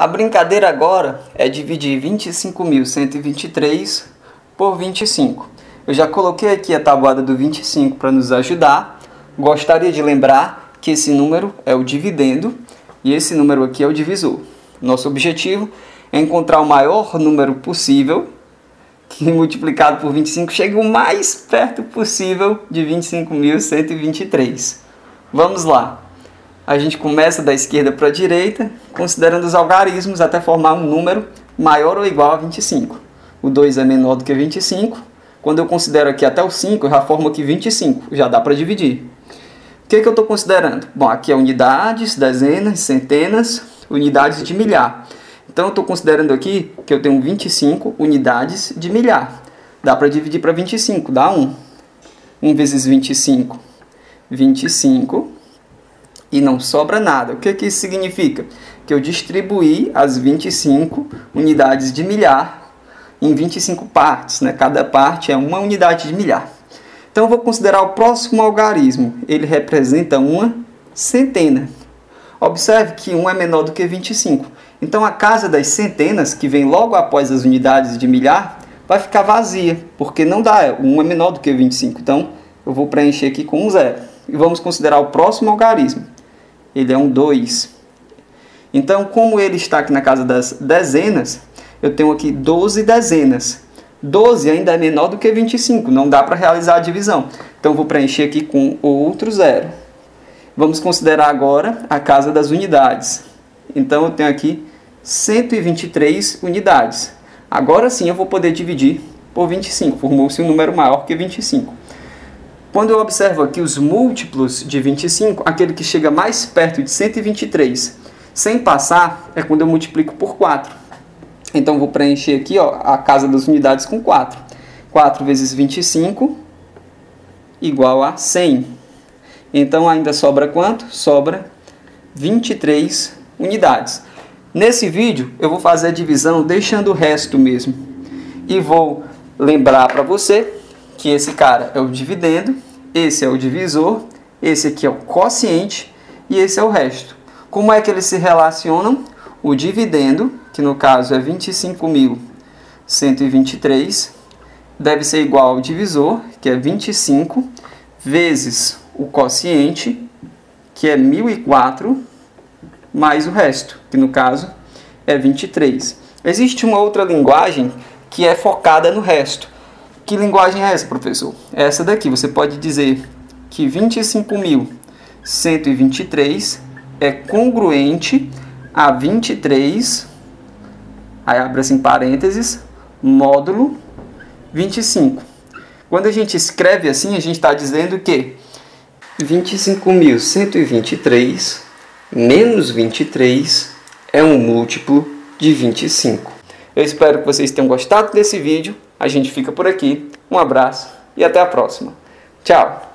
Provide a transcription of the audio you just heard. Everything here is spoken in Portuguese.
A brincadeira agora é dividir 25.123 por 25. Eu já coloquei aqui a tabuada do 25 para nos ajudar. Gostaria de lembrar que esse número é o dividendo e esse número aqui é o divisor. Nosso objetivo é encontrar o maior número possível que multiplicado por 25 chegue o mais perto possível de 25.123. Vamos lá a gente começa da esquerda para a direita, considerando os algarismos até formar um número maior ou igual a 25. O 2 é menor do que 25. Quando eu considero aqui até o 5, eu já formo aqui 25, já dá para dividir. O que, que eu estou considerando? Bom, aqui é unidades, dezenas, centenas, unidades de milhar. Então eu estou considerando aqui que eu tenho 25 unidades de milhar. Dá para dividir para 25, dá 1. 1 vezes 25, 25 e não sobra nada. O que, que isso significa? Que eu distribuí as 25 unidades de milhar em 25 partes, né? cada parte é uma unidade de milhar. Então vou considerar o próximo algarismo, ele representa uma centena. Observe que 1 é menor do que 25. Então a casa das centenas, que vem logo após as unidades de milhar, vai ficar vazia, porque não dá, 1 é menor do que 25. Então eu vou preencher aqui com um zero. E vamos considerar o próximo algarismo ele é um 2. Então, como ele está aqui na casa das dezenas, eu tenho aqui 12 dezenas. 12 ainda é menor do que 25, não dá para realizar a divisão. Então, vou preencher aqui com outro zero. Vamos considerar agora a casa das unidades. Então, eu tenho aqui 123 unidades. Agora sim eu vou poder dividir por 25, formou-se um número maior que 25. Quando eu observo aqui os múltiplos de 25, aquele que chega mais perto de 123 sem passar é quando eu multiplico por 4. Então vou preencher aqui ó, a casa das unidades com 4. 4 vezes 25 igual a 100. Então ainda sobra quanto? Sobra 23 unidades. Nesse vídeo eu vou fazer a divisão deixando o resto mesmo. E vou lembrar para você que esse cara é o dividendo, esse é o divisor, esse aqui é o quociente e esse é o resto. Como é que eles se relacionam? O dividendo, que no caso é 25.123, deve ser igual ao divisor, que é 25, vezes o quociente, que é 1004, mais o resto, que no caso é 23. Existe uma outra linguagem que é focada no resto. Que linguagem é essa, professor? É essa daqui. Você pode dizer que 25.123 é congruente a 23, aí abre assim parênteses, módulo 25. Quando a gente escreve assim, a gente está dizendo que 25.123 menos 23 é um múltiplo de 25. Eu espero que vocês tenham gostado desse vídeo. A gente fica por aqui. Um abraço e até a próxima. Tchau!